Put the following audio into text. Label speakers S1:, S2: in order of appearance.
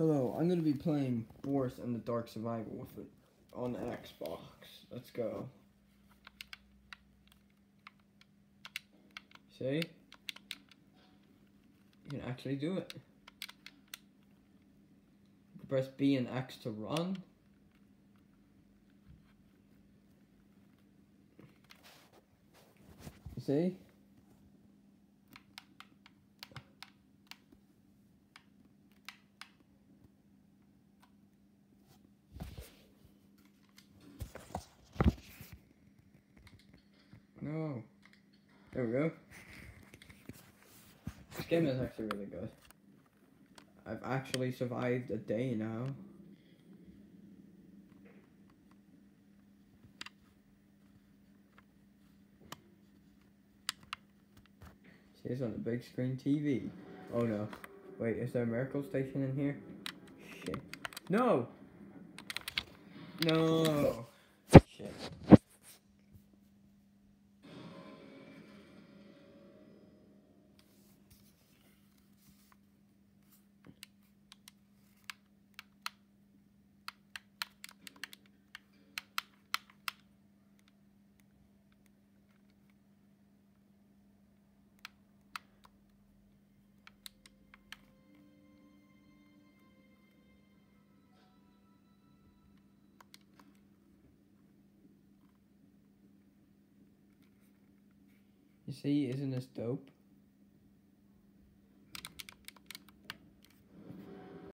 S1: Hello, I'm gonna be playing Boris and the Dark Survival with it on Xbox. Let's go. See? You can actually do it. Press B and X to run. See? No. There we go. This game is actually really good. I've actually survived a day now. See this on the big screen TV. Oh no. Wait, is there a miracle station in here? Shit. No! No! You see, isn't this dope?